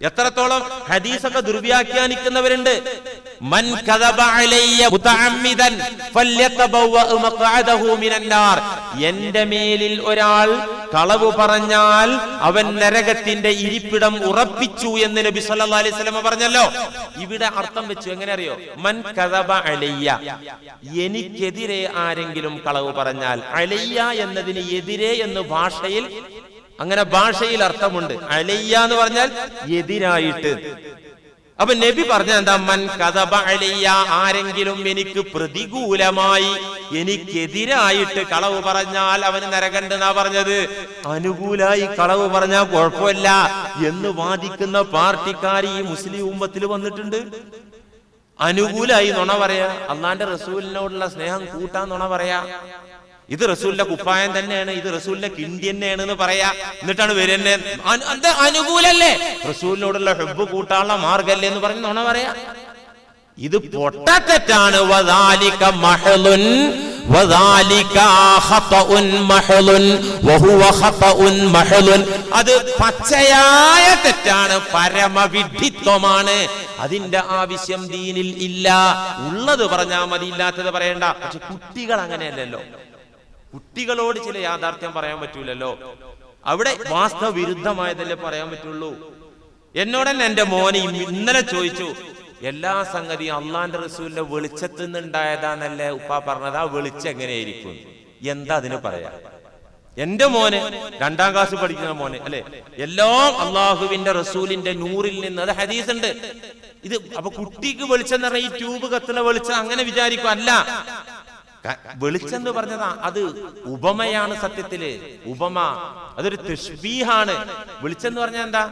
എത്രത്തോളം ഹദീസൊക്കെ ദുർവ്യാഖ്യാനിക്കുന്നവരുണ്ട്? മൻ എന്റെ മേലിൽ ഒരാൾ കളവ് പറഞ്ഞാൽ അവൻ നരകത്തിന്റെ ഇരിപ്പിടം ഉറപ്പിച്ചു എന്ന് നബി സല്ലാ അലൈഹി സ്വലമ പറഞ്ഞല്ലോ. ഇവിടെ അർത്ഥം വെച്ചു എങ്ങനെ അറിയോ മൻ കഥബ അലയ്യ. എനിക്കെതിരെ ആരെങ്കിലും കളവ് പറഞ്ഞാൽ അലയ്യ എന്നതിന് എതിരെ എന്ന് ഭാഷയിൽ അങ്ങനെ ഭാഷയിൽ അർത്ഥമുണ്ട്. അലയ്യ എന്ന് പറഞ്ഞാൽ എതിരായിട്ട്. അപ്പൊ നബി പറഞ്ഞ എന്താ? മൻ അലയ്യ ആരെങ്കിലും എനിക്ക് പ്രതികൂലമായി എനിക്കെതിരായിട്ട് കളവ് പറഞ്ഞാൽ അവന് നരകണ്ടെന്നാ പറഞ്ഞത്. അനുകൂലായി കളവ് പറഞ്ഞാൽ കുഴപ്പമില്ല എന്ന് വാദിക്കുന്ന പാർട്ടിക്കാർ ഈ മുസ്ലിം ഉമ്മത്തിൽ വന്നിട്ടുണ്ട്. അനുകൂലായി നുണ പറയാ. അള്ളാന്റെ റസൂലിനോടുള്ള സ്നേഹം കൂട്ടാൻ നുണ പറയാ. ഇത് റസൂലിന്റെ കുപ്പായം തന്നെയാണ് ഇത് റസൂലിന്റെ കിണ്ടി തന്നെയാണ് എന്ന് പറയാ. എന്നിട്ടാണ് വരുന്നെ അനു- അത് അനുകൂലല്ലേ? റസൂലിനോടുള്ള ഹെബ് കൂട്ടാനുള്ള മാർഗല്ലേ എന്ന് പറഞ്ഞു നോണ പറയാ. ഇത് പൊട്ടത്തെറ്റാണ് മഹലുൻ ഖതഉൻ മഹലുൻ വഹുവ ഖതഉൻ മഹലുൻ. അത് പച്ചയായ തെറ്റാണ്. പരമവിഡിത്വമാണ്. അതിന്റെ ആവശ്യം ദീനിൽ ഇല്ല. ഉള്ളത് പറഞ്ഞാൽ മതി ഇല്ലാത്തത് പറയണ്ട. പക്ഷെ കുട്ടികൾ അങ്ങനെയല്ലല്ലോ. കുട്ടികളോട് ചില യാഥാർത്ഥ്യം പറയാൻ പറ്റൂലല്ലോ. അവിടെ വാസ്തവ വിരുദ്ധമായതല്ലേ പറയാൻ പറ്റുള്ളൂ. എന്നോട് തന്നെ എന്റെ മോനെ ഇന്നലെ ചോദിച്ചു എല്ലാ സംഗതിയും അള്ളാന്റെ റസൂലിന്റെ വെളിച്ചത്തിൽ നിന്നുണ്ടായതാന്നല്ലേ ഉപ്പ പറഞ്ഞത് ആ വെളിച്ചം എങ്ങനെയായിരിക്കും? എന്താ അതിന് പറയാ? എന്റെ മോന് രണ്ടാം ക്ലാസ് പഠിക്കുന്ന മോന് അല്ലെ? എല്ലാം അള്ളാഹുവിന്റെ റസൂലിന്റെ നൂറിൽ നിന്ന് അത് ഹദീസ് ഉണ്ട് ഇത് അപ്പൊ കുട്ടിക്ക് വെളിച്ചം എന്ന് പറഞ്ഞാൽ ഈ ട്യൂബ് കത്തുന്ന വെളിച്ചം അങ്ങനെ വിചാരിക്കും അല്ല. ക- വെളിച്ചം എന്ന് പറഞ്ഞത് അത് ഉപമയാണ് സത്യത്തിൽ. ഉപമ അതൊരു തഷ്ബീഹാണ് വെളിച്ചം എന്ന് പറഞ്ഞാൽ എന്താ?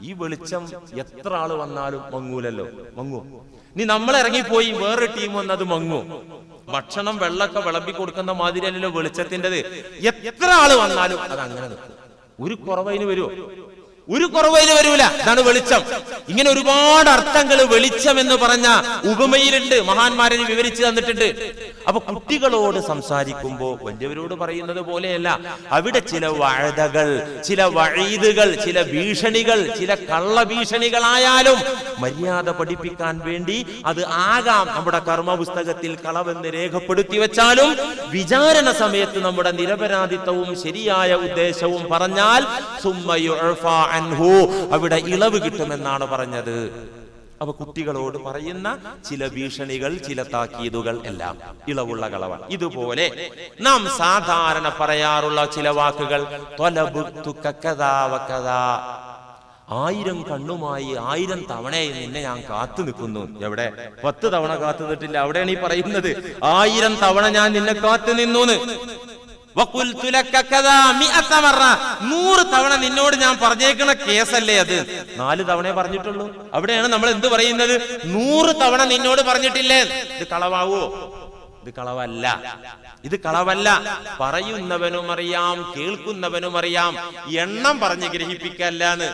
ഈ വെളിച്ചം എത്ര ആൾ വന്നാലും മങ്ങൂലല്ലോ. മങ്ങൂ നീ നമ്മൾ ഇറങ്ങിപ്പോയി വേറൊരു ടീം വന്നത് മങ്ങൂ ഭക്ഷണം വെള്ളമൊക്കെ വിളമ്പി കൊടുക്കുന്ന മാതിരി അല്ലല്ലോ വെളിച്ചത്തിന്റെത്. എത്ര ആൾ വന്നാലും അത് അങ്ങനെ നിൽക്കും ഒരു കുറവതിന് വരുമോ ഒരു കുറവയിൽ വരൂല. അതാണ് വെളിച്ചം. ഇങ്ങനെ ഒരുപാട് അർത്ഥങ്ങൾ വെളിച്ചം എന്ന് പറഞ്ഞ ഉപമയിലുണ്ട്. മഹാന്മാരെ വിവരിച്ചു തന്നിട്ടുണ്ട്. അപ്പൊ കുട്ടികളോട് സംസാരിക്കുമ്പോ വലിയവരോട് പറയുന്നത് പോലെയല്ല. അവിടെ ചില വഴതകൾ ചില വഴീതുകൾ ചില ഭീഷണികൾ ചില കള്ള ഭീഷണികളായാലും മര്യാദ പഠിപ്പിക്കാൻ വേണ്ടി അത് ആകാം. നമ്മുടെ കർമ്മ പുസ്തകത്തിൽ കളവെന്ന് രേഖപ്പെടുത്തി വെച്ചാലും വിചാരണ സമയത്ത് നമ്മുടെ നിരപരാധിത്വവും ശരിയായ ഉദ്ദേശവും പറഞ്ഞാൽ സുമ്മ അൻഹു അവിടെ ഇളവ് കിട്ടുമെന്നാണ് പറഞ്ഞത്. അപ്പൊ കുട്ടികളോട് പറയുന്ന ചില ഭീഷണികൾ ചില താക്കീതുകൾ എല്ലാം ഇളവുള്ള കളവാണ്. ഇതുപോലെ നാം സാധാരണ പറയാറുള്ള ചില വാക്കുകൾ. ആയിരം കണ്ണുമായി ആയിരം തവണയെ നിന്നെ ഞാൻ കാത്തു നിൽക്കുന്നു. എവിടെ? പത്ത് തവണ കാത്തു നിന്നിട്ടില്ല. അവിടെയാണ് ഈ പറയുന്നത്. ആയിരം തവണ ഞാൻ നിന്നെ കാത്തു നിന്നു നൂറ് തവണ നിന്നോട് ഞാൻ പറഞ്ഞേക്കുന്ന കേസല്ലേ അത്? നാല് തവണ പറഞ്ഞിട്ടുള്ളൂ. അവിടെയാണ് നമ്മൾ എന്ത് പറയുന്നത്? നൂറ് തവണ നിന്നോട് പറഞ്ഞിട്ടില്ലേ? ഇത് കളവാവോ? ഇത് കളവല്ല. ഇത് കളവല്ല. പറയുന്നവനും അറിയാം കേൾക്കുന്നവനും അറിയാം. എണ്ണം പറഞ്ഞ് ഗ്രഹിപ്പിക്കല്ലാന്ന്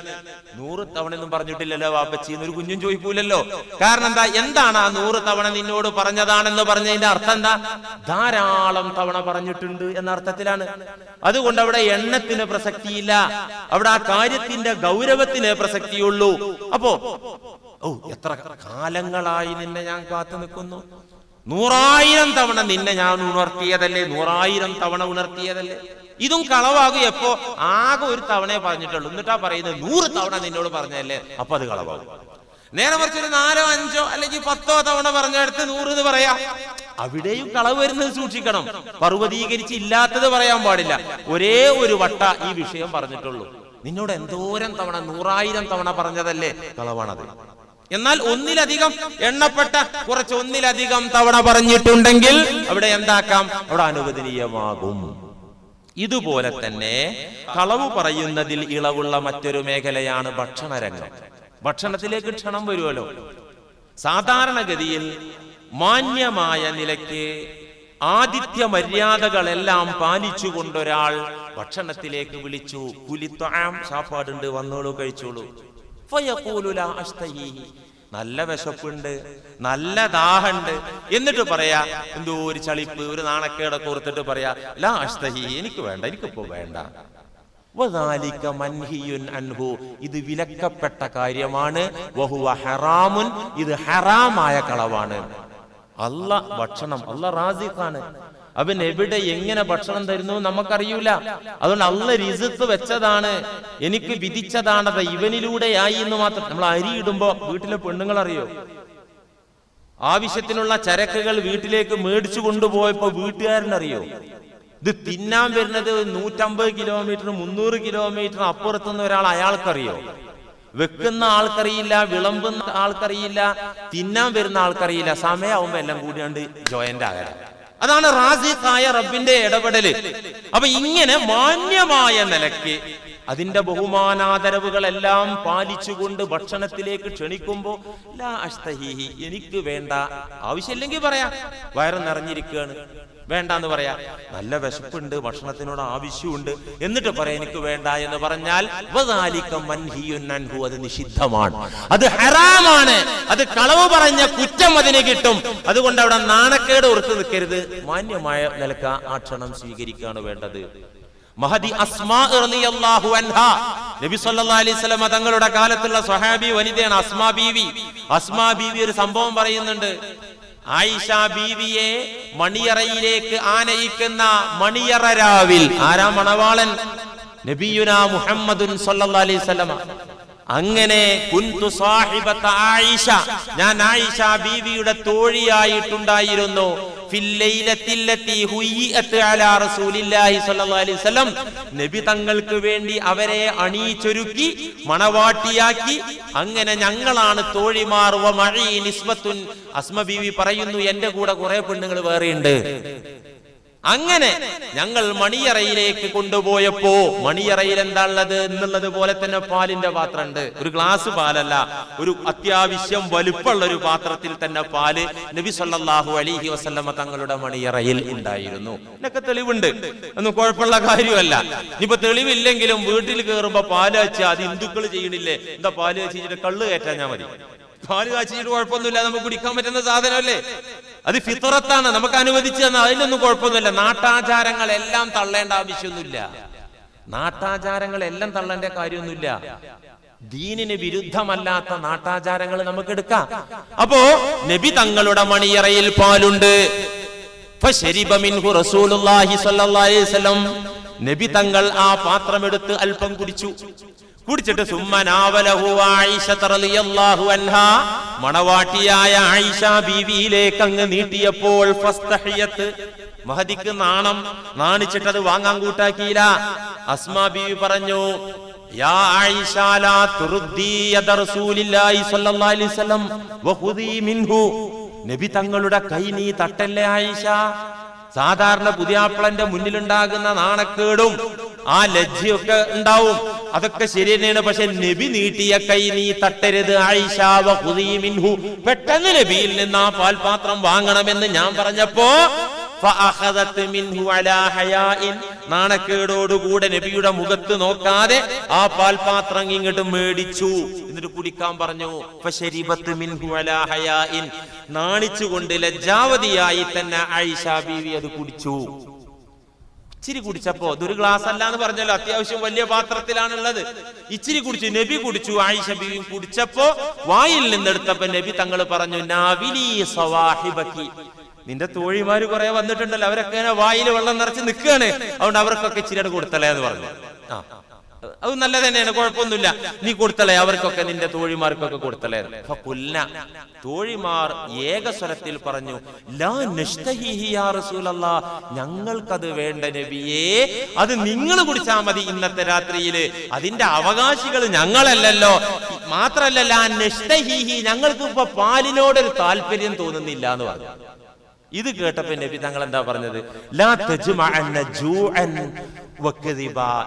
നൂറ് തവണ ഒന്നും പറഞ്ഞിട്ടില്ലല്ലോ വാപ്പച്ചി എന്നൊരു കുഞ്ഞും ചോദിക്കൂലല്ലോ. കാരണം എന്താ? എന്താണ് ആ നൂറ് തവണ നിന്നോട് പറഞ്ഞതാണെന്ന് പറഞ്ഞതിന്റെ അർത്ഥം എന്താ? ധാരാളം തവണ പറഞ്ഞിട്ടുണ്ട് എന്ന അർത്ഥത്തിലാണ്. അതുകൊണ്ട് അവിടെ എണ്ണത്തിന് പ്രസക്തിയില്ല. അവിടെ ആ കാര്യത്തിന്റെ ഗൗരവത്തിന് പ്രസക്തിയുള്ളൂ. അപ്പോ ഓ എത്ര കാലങ്ങളായി നിന്നെ ഞാൻ കാത്തു നിൽക്കുന്നു. നൂറായിരം തവണ നിന്നെ ഞാൻ ഉണർത്തിയതല്ലേ? നൂറായിരം തവണ ഉണർത്തിയതല്ലേ? ഇതും കളവാകും എപ്പോ? ആകെ ഒരു തവണയെ പറഞ്ഞിട്ടുള്ളൂ. എന്നിട്ടാ പറയുന്നത് നൂറ് തവണ നിന്നോട് പറഞ്ഞല്ലേ അപ്പൊ അത് കളവാകും. നേരെ മറിച്ച് ഒരു നാലോ അഞ്ചോ അല്ലെങ്കിൽ പത്തോ തവണ പറഞ്ഞെടുത്ത് നൂറ് എന്ന് പറയാം. അവിടെയും കളവ് വരുന്നത് സൂക്ഷിക്കണം. പർവതീകരിച്ച് ഇല്ലാത്തത് പറയാൻ പാടില്ല. ഒരേ ഒരു വട്ട ഈ വിഷയം പറഞ്ഞിട്ടുള്ളൂ. നിന്നോട് എന്തോരം തവണ നൂറായിരം തവണ പറഞ്ഞതല്ലേ? കളവാണത്. എന്നാൽ ഒന്നിലധികം എണ്ണപ്പെട്ട കുറച്ച് ഒന്നിലധികം തവണ പറഞ്ഞിട്ടുണ്ടെങ്കിൽ അവിടെ എന്താക്കാം? അവിടെ അനുവദനീയമാകും. ഇതുപോലെ തന്നെ കളവ് പറയുന്നതിൽ ഇളവുള്ള മറ്റൊരു മേഖലയാണ് ഭക്ഷണരംഗം. ഭക്ഷണത്തിലേക്ക് ക്ഷണം വരുമല്ലോ. സാധാരണഗതിയിൽ മാന്യമായ നിലയ്ക്ക് ആതിഥ്യ മര്യാദകളെല്ലാം പാലിച്ചുകൊണ്ടൊരാൾ ഭക്ഷണത്തിലേക്ക് വിളിച്ചു കുലിത്താം സാപ്പാടുണ്ട് വന്നോളൂ കഴിച്ചോളൂ. നല്ല വിശപ്പുണ്ട് നല്ല ദാഹുണ്ട്. എന്നിട്ട് പറയാ എന്തോ ഒരു ചളിപ്പ് ഒരു നാണക്കേടൊക്കെ ഓർത്തിട്ട് പറയാ ലാ അഷ്തഹി എനിക്ക് വേണ്ട എനിക്കിപ്പോ വേണ്ട. അൻഹു ഇത് വിലക്കപ്പെട്ട കാര്യമാണ്. ഹറാമുൻ ഇത് ഹറാമായ കളവാണ്. അല്ല ഭക്ഷണം അല്ല റാസിഖാണ്. അവൻ എവിടെ എങ്ങനെ ഭക്ഷണം തരുന്നു നമുക്കറിയൂല. അതുകൊണ്ട് അല്ല റിസത്ത് വെച്ചതാണ്. എനിക്ക് വിധിച്ചതാണത് ഇവനിലൂടെയായി എന്ന് മാത്രം. നമ്മൾ അരി ഇടുമ്പോ വീട്ടിലെ പെണ്ണുങ്ങൾ അറിയോ ആവശ്യത്തിനുള്ള ചരക്കുകൾ വീട്ടിലേക്ക് മേടിച്ചു കൊണ്ടുപോയപ്പോ വീട്ടുകാരനറിയോ? ഇത് തിന്നാൻ വരുന്നത് നൂറ്റമ്പത് കിലോമീറ്റർ മുന്നൂറ് കിലോമീറ്റർ അപ്പുറത്തുനിന്ന് ഒരാൾ അയാൾക്കറിയോ? വെക്കുന്ന ആൾക്കറിയില്ല വിളമ്പുന്ന ആൾക്കറിയില്ല തിന്നാൻ വരുന്ന ആൾക്കറിയില്ല. സമയമാവുമ്പോ എല്ലാം കൂടിയാണ്ട് ജോയിന്റ് ആകല അതാണ് റാസിഖായ റബ്ബിന്റെ ഇടപെടൽ. അപ്പൊ ഇങ്ങനെ മാന്യമായ നിലയ്ക്ക് അതിന്റെ ബഹുമാനാദരവുകളെല്ലാം പാലിച്ചുകൊണ്ട് ഭക്ഷണത്തിലേക്ക് ക്ഷണിക്കുമ്പോ ലാ അഷ്തഹീഹി എനിക്ക് വേണ്ട. ആവശ്യമില്ലെങ്കിൽ പറയാം. വയറ് നിറഞ്ഞിരിക്കുകയാണ്. വേണ്ടാന്ന് പറയാ. നല്ല വിശപ്പുണ്ട് ഭക്ഷണത്തിനോട് ആവശ്യമുണ്ട്. എന്നിട്ട് പറയാം എനിക്ക് വേണ്ട എന്ന് പറഞ്ഞാൽ അത് നിഷിദ്ധമാണ്. അത് ഹറാമാണ്. അത് കളവ് പറഞ്ഞ കുറ്റം അതിന് കിട്ടും. അതുകൊണ്ട് അവിടെ നാണക്കേട് ഓർത്ത് നിൽക്കരുത്. മാന്യമായ നിലയ്ക്ക് ആ ക്ഷണം സ്വീകരിക്കുകയാണ് വേണ്ടത്. മഹദി നബി തങ്ങളുടെ കാലത്തുള്ള സ്വഹാബി വനിതയാണ് അസ്മാ ബീവി. അസ്മാ ബീവി ഒരു സംഭവം പറയുന്നുണ്ട്. ആയിഷ ബീവിയെ മണിയറയിലേക്ക് ആനയിക്കുന്ന മണിയറ രാവിൽ ആരാ മണവാളൻ? നബിയുന മുഹമ്മദുൻ സല്ലല്ലാഹി അലൈഹി വസല്ലമ. അങ്ങനെ കുന്തു സാഹിബത്ത് ആയിഷ. ഞാൻ ആയിഷ ബീവിയുടെ തോഴിയായിട്ടുണ്ടായിരുന്നു. നബി തങ്ങൾക്ക് വേണ്ടി അവരെ അണിയിച്ചൊരുക്കി മണവാട്ടിയാക്കി. അങ്ങനെ ഞങ്ങളാണ് തോഴിമാർ. അസ്മ ബീവി പറയുന്നു എന്റെ കൂടെ കുറെ പെണ്ണുങ്ങൾ വേറെയുണ്ട്. അങ്ങനെ ഞങ്ങൾ മണിയറയിലേക്ക് കൊണ്ടുപോയപ്പോ മണിയറയിൽ എന്താ ഉള്ളത് എന്നുള്ളത് പോലെ തന്നെ പാലിന്റെ പാത്രമുണ്ട്. ഒരു ഗ്ലാസ് പാലല്ല ഒരു അത്യാവശ്യം വലുപ്പമുള്ള ഒരു പാത്രത്തിൽ തന്നെ പാൽ നബി സല്ലാഹു അലിഹി വസല്ലമ തങ്ങളുടെ മണിയറയിൽ ഉണ്ടായിരുന്നു. എന്നൊക്കെ തെളിവുണ്ട്. ഒന്നും കുഴപ്പമുള്ള കാര്യമല്ല. ഇനിയിപ്പോ തെളിവില്ലെങ്കിലും വീട്ടിൽ കയറുമ്പോ പാൽ വെച്ചാൽ അത് ഹിന്ദുക്കൾ ചെയ്യണില്ലേ? എന്താ പാൽ വെച്ചിട്ട് കള്ള് കയറ്റാൻ ഞാൻ മതി. പാൽ കാച്ചിട്ട് കുഴപ്പമൊന്നുമില്ല. നമുക്ക് കുടിക്കാൻ പറ്റുന്ന സാധനമല്ലേ? അത് ഫിത്തറത്താണ് നമുക്ക് അനുവദിച്ചു തന്ന അതിലൊന്നും കുഴപ്പമൊന്നുമില്ല. നാട്ടാചാരങ്ങളെല്ലാം തള്ളേണ്ട ആവശ്യമൊന്നുമില്ല. നാട്ടാചാരങ്ങളെല്ലാം തള്ളേണ്ട കാര്യമൊന്നുമില്ല. ദീനിന് വിരുദ്ധമല്ലാത്ത നാട്ടാചാരങ്ങൾ നമുക്ക് എടുക്കാം അപ്പോ നബി തങ്ങളുടെ മണിയറയിൽ പാലുണ്ട്. നബി തങ്ങൾ ആ പാത്രമെടുത്ത് അല്പം കുടിച്ചു. കുടിച്ചിട്ട് മണവാട്ടിയായ ആയിഷ ബീവിയിലേക്ക് അങ്ങ് നീട്ടിയപ്പോൾ മഹദിക്ക് നാണം നാണിച്ചിട്ട് അത് വാങ്ങാൻ കൂട്ടാക്കിയില്ല. അസ്മാ ബീവി പറഞ്ഞു നബി തങ്ങളുടെ കൈ നീ തട്ടല്ലേ ആയിഷ? സാധാരണ പുതിയാപ്പിളന്റെ മുന്നിലുണ്ടാകുന്ന നാണക്കേടും ആ ലജ്ജയൊക്കെ ഉണ്ടാവും. അതൊക്കെ ശരി തന്നെയാണ് പക്ഷെ നബി നീട്ടിയ കൈ നീ തട്ടരുത് ആയിഷാവ മിൻഹു. പെട്ടെന്ന് നബിയിൽ നിന്ന് ആ പാൽപാത്രം വാങ്ങണമെന്ന് ഞാൻ പറഞ്ഞപ്പോ നാണക്കേടോടുകൂടെ നബിയുടെ മുഖത്ത് നോക്കാതെ ആ പാൽപാത്രം ഇങ്ങോട്ട് മേടിച്ചു. എന്നിട്ട് കുടിക്കാൻ പറഞ്ഞു നാണിച്ചുകൊണ്ട് ലജ്ജാവതിയായി തന്നെ ആയിഷ ബീവി അത് കുടിച്ചു. ഇച്ചിരി കുടിച്ചപ്പോ അതൊരു ഗ്ലാസ് അല്ല എന്ന് പറഞ്ഞല്ലോ അത്യാവശ്യം വലിയ പാത്രത്തിലാണുള്ളത്. ഇച്ചിരി കുടിച്ചു നബി കുടിച്ചു ആയിഷ ബീവി കുടിച്ചപ്പോ വായിൽ നിന്നെടുത്തപ്പോ നബി തങ്ങൾ പറഞ്ഞു നിന്റെ തോഴിമാര് കുറെ വന്നിട്ടുണ്ടല്ലോ അവരൊക്കെ വായിൽ വെള്ളം നിറച്ച് നിൽക്കുകയാണ്. അതുകൊണ്ട് അവർക്കൊക്കെ ഇച്ചിരി കൊടുത്തലേ എന്ന് പറഞ്ഞു. ആ. അത് നല്ല തന്നെയാണ് കുഴപ്പമൊന്നുമില്ല. നീ കൊടുത്തലേ അവർക്കൊക്കെ നിന്റെ തോഴിമാർക്കൊക്കെ കൊടുത്തലേ ഫഖുൽന. തോഴിമാർ ഏകസ്വരത്തിൽ പറഞ്ഞു ഞങ്ങൾക്കത് വേണ്ട നബിയേ. അത് നിങ്ങൾ കുടിച്ചാൽ മതി ഇന്നത്തെ രാത്രിയിൽ. അതിന്റെ അവകാശികൾ ഞങ്ങളല്ലല്ലോ. മാത്രല്ല ലാ നഷ്തഹിഹി ഞങ്ങൾക്ക് ഇപ്പൊ പാലിനോടൊരു താല്പര്യം തോന്നുന്നില്ല എന്ന് പറഞ്ഞു. ഇത് കേട്ടപ്പോ നബി തങ്ങൾ എന്താ പറഞ്ഞത്?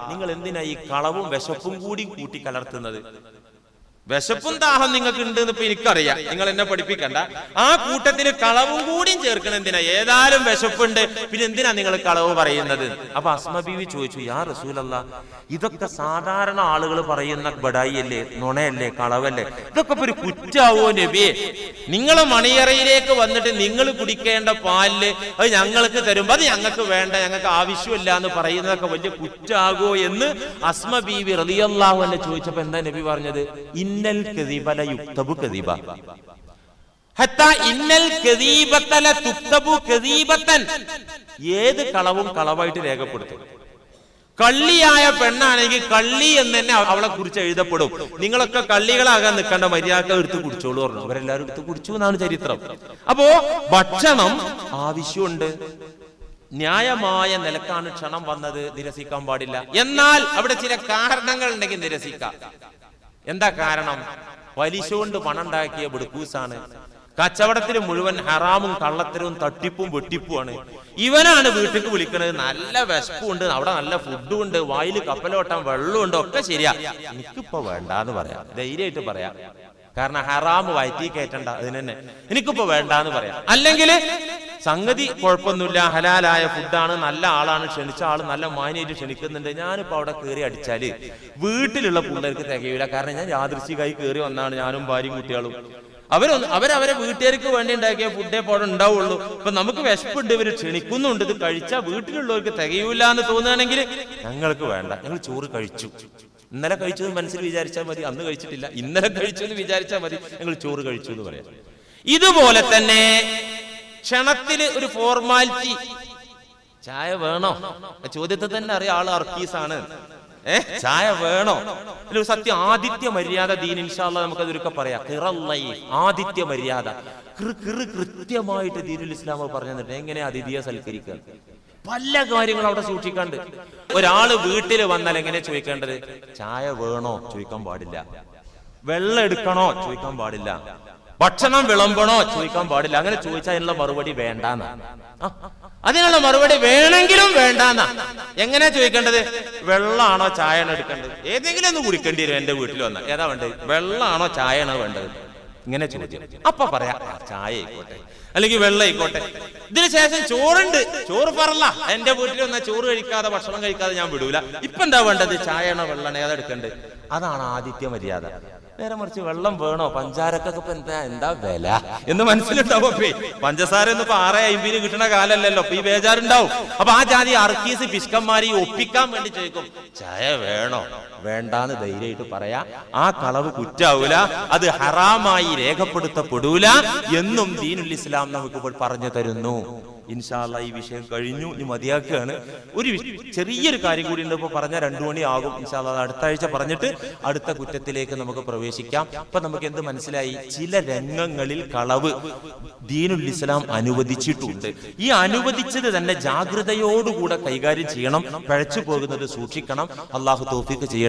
നിങ്ങൾ എന്തിനാ ഈ കളവും വിശപ്പും കൂടി കൂട്ടി കലർത്തുന്നത് വിശപ്പും ദാഹം നിങ്ങൾക്ക് ഉണ്ട് എന്ന് എനിക്കറിയാം. നിങ്ങൾ എന്നെ പഠിപ്പിക്കണ്ട. ആ കൂട്ടത്തിൽ കളവും കൂടിയും ചേർക്കണം എന്തിനാ? ഏതായാലും വിശപ്പുണ്ട്. പിന്നെ എന്തിനാ നിങ്ങൾ കളവ് പറയുന്നത്? അപ്പൊ അസ്മ ബീവി ചോദിച്ചു യാ റസൂലല്ല ഇതൊക്കെ സാധാരണ ആളുകൾ പറയുന്ന ബഡായി അല്ലേ നുണയല്ലേ കളവല്ലേ? ഇതൊക്കെ ഒരു കുറ്റാവോ നബിയെ നിങ്ങളെ മണിയറയിലേക്ക് വന്നിട്ട് നിങ്ങൾ കുടിക്കേണ്ട പാലിൽ അത് ഞങ്ങൾക്ക് തരുമ്പോ അത് ഞങ്ങൾക്ക് വേണ്ട ഞങ്ങൾക്ക് ആവശ്യമില്ല എന്ന് പറയുന്നതൊക്കെ വലിയ കുറ്റാകോ എന്ന് അസ്മ ബീവി റളിയല്ലാഹു എന്നെ ചോദിച്ചപ്പോ എന്താ നബി പറഞ്ഞത്? ഇന്നൽ കദീബല യുക്തബു കദീബത്തൻ. ഏത് കളവും കളവായിട്ട് രേഖപ്പെടുത്തും. കള്ളിയായ പെണ്ണാണെങ്കിൽ കള്ളി എന്ന് തന്നെ അവളെ കുറിച്ച് എഴുതപ്പെടും. നിങ്ങളൊക്കെ കള്ളികളാകാൻ നിൽക്കേണ്ട മര്യാദ എടുത്ത് കുടിച്ചോളൂ പറഞ്ഞു. അവരെല്ലാവരും എടുത്ത് കുടിച്ചു എന്നാണ് ചരിത്രം. അപ്പോ ഭക്ഷണം ആവശ്യമുണ്ട്. ന്യായമായ നിലക്കാണ് ക്ഷണം വന്നത്. നിരസിക്കാൻ പാടില്ല. എന്നാൽ അവിടെ ചില കാരണങ്ങൾ ഉണ്ടെങ്കിൽ നിരസിക്കാം. എന്താ കാരണം? പലിശ കൊണ്ട് പണം ഉണ്ടാക്കിയ ബിടുക്കൂസാണ് കച്ചവടത്തിന് മുഴുവൻ ഹറാമും കള്ളത്തരവും തട്ടിപ്പും വെട്ടിപ്പുമാണ്. ഇവനാണ് വീട്ടിലേക്ക് വിളിക്കുന്നത് നല്ല വിശപ്പുണ്ട്. അവിടെ നല്ല ഫുഡും ഉണ്ട് വായിൽ കപ്പലോട്ടം വെള്ളമുണ്ട്. ഒക്കെ ശരിയാ. എനിക്കിപ്പോ വേണ്ടാന്ന് പറയാം. ധൈര്യമായിട്ട് പറയാം. കാരണം ഹറാമ് വയറ്റി കയറ്റണ്ട അതിന് തന്നെ. എനിക്കിപ്പോ വേണ്ടാന്ന് പറയാം. അല്ലെങ്കിൽ സംഗതി കുഴപ്പമൊന്നുമില്ല ഹലാലായ ഫുഡാണ് നല്ല ആളാണ് ക്ഷണിച്ച ആൾ നല്ല മാന്യായിട്ട് ക്ഷണിക്കുന്നുണ്ട്. ഞാനിപ്പോ അവിടെ കയറി അടിച്ചാൽ വീട്ടിലുള്ള പിള്ളേർക്ക് തികയില്ല കാരണം ഞാൻ യാദൃശികായി കയറി വന്നാണ് ഞാനും ഭാര്യയും കുട്ടികളും. അവരൊന്ന് അവരവരെ വീട്ടുകാർക്ക് വേണ്ടി ഉണ്ടാക്കിയ ഫുഡേ പോടെ ഉണ്ടാവുള്ളൂ. ഇപ്പൊ നമുക്ക് വിശപ്പുണ്ട് ഇവർ ക്ഷണിക്കുന്നുണ്ട്. ഇത് കഴിച്ചാൽ വീട്ടിലുള്ളവർക്ക് തികയൂല എന്ന് തോന്നുകയാണെങ്കിൽ ഞങ്ങൾക്ക് വേണ്ട. ഞങ്ങൾ ചോറ് കഴിച്ചു. ഇന്നലെ കഴിച്ചു എന്ന് മനസ്സിൽ വിചാരിച്ചാൽ മതി അന്ന് കഴിച്ചിട്ടില്ല. ഇന്നലെ കഴിച്ചു എന്ന് വിചാരിച്ചാൽ മതി. ഞങ്ങൾ ചോറ് കഴിച്ചു എന്ന് പറയാം. ഇതുപോലെ തന്നെ ക്ഷണത്തിൽ ഒരു ഫോർമാലിറ്റി. ചായ വേണോ? ചോദ്യത്തെ തന്നെ അറിയാം ആൾ അർക്കീസാണ്. ഏ? ചായ വേണോ? ഒരു സത്യം ആദിത്യ മര്യാദ ദീൻ ഇൻഷാല്ല നമുക്ക് അതൊരുക്കെ പറയാം. കിറല്ലൈ ആദിത്യ മര്യാദ. കൃത്യമായിട്ട് ദീനുൽ ഇസ്ലാം പറഞ്ഞു തന്നിട്ട് എങ്ങനെ അതിഥിയെ സൽക്കരിക്കുക? പല കാര്യങ്ങളും അവിടെ സൂക്ഷിക്കാണ്ട്. ഒരാൾ വീട്ടിൽ വന്നാൽ എങ്ങനെ ചോദിക്കേണ്ടത്? ചായ വേണോ? ചോദിക്കാൻ പാടില്ല. വെള്ളം എടുക്കണോ? ചോദിക്കാൻ പാടില്ല. ഭക്ഷണം വിളമ്പണോ? ചോദിക്കാൻ പാടില്ല. അങ്ങനെ ചോദിച്ചാൽ അതിനുള്ള മറുപടി വേണ്ടാന്ന്. അതിനുള്ള മറുപടി വേണമെങ്കിലും വേണ്ടാന്ന. എങ്ങനെ ചോദിക്കേണ്ടത്? വെള്ളമാണോ ചായയാണോ എടുക്കേണ്ടത്? ഏതെങ്കിലും ഒന്ന് കുടിക്കേണ്ടി വരും എന്റെ വീട്ടിൽ വന്ന ഏതാ വേണ്ടത്? വെള്ളമാണോ ചായയാണോ വേണ്ടത്? ഇങ്ങനെ ചോദിച്ചു അപ്പൊ പറയാ "ആ, ചായ ആയിക്കോട്ടെ അല്ലെങ്കിൽ വെള്ളം ആയിക്കോട്ടെ. ഇതിന് ശേഷം ചോറുണ്ട്. ചോറ് പറല എന്റെ വീട്ടിൽ വന്ന ചോറ് കഴിക്കാതെ ഭക്ഷണം കഴിക്കാതെ ഞാൻ വിടൂല. ഇപ്പൊ എന്താ വേണ്ടത്? ചായയാണോ വെള്ളമാണോ ഏതാ എടുക്കേണ്ടത് അതാണ് ആദിത്യ മര്യാദ. നേരെ മറിച്ച് വെള്ളം വേണോ? പഞ്ചാരക്കൊക്കെ ഇപ്പൊ എന്താ എന്താ വില? എന്ന് മനസ്സിലുണ്ടാവും അപ്പേ. പഞ്ചസാര ഒന്നും ഇപ്പൊ ആറേ അമ്പതിന് കിട്ടുന്ന കാലല്ലല്ലോ. അപ്പൊ ഈ ബേജാറുണ്ടാവും. അപ്പൊ ആ ജാതി അർക്കീസ് പിഷ്കന്മാരെ ഒപ്പിക്കാൻ വേണ്ടി ചോദിക്കും ചായ വേണോ? വേണ്ടാന്ന് ധൈര്യമായിട്ട് പറയാ. ആ കളവ് കുറ്റാവൂല. അത് ഹറാമായി രേഖപ്പെടുത്തപ്പെടൂല. എന്നും ദീനുൽ ഇസ്ലാം നമുക്ക് പറഞ്ഞു തരുന്നു. ഇൻഷാല്ല ഈ വിഷയം കഴിഞ്ഞു ഇനി മതിയാക്കുകയാണ്. ഒരു ചെറിയൊരു കാര്യം കൂടി ഉണ്ട്. ഇപ്പൊ പറഞ്ഞ രണ്ടു മണി ആകും. ഇൻഷാല്ല അടുത്ത ആഴ്ച പറഞ്ഞിട്ട് അടുത്ത കുറ്റത്തിലേക്ക് നമുക്ക് പ്രവേശിക്കാം. അപ്പൊ നമുക്ക് എന്ത് മനസ്സിലായി? ചില രംഗങ്ങളിൽ കളവ് ദീനുൽ ഇസ്ലാം അനുവദിച്ചിട്ടുണ്ട്. ഈ അനുവദിച്ചത് തന്നെ ജാഗ്രതയോടുകൂടെ കൈകാര്യം ചെയ്യണം. പഴച്ചു പോകുന്നത് സൂക്ഷിക്കണം. അള്ളാഹു തോഫിക്ക് ചെയ്യണം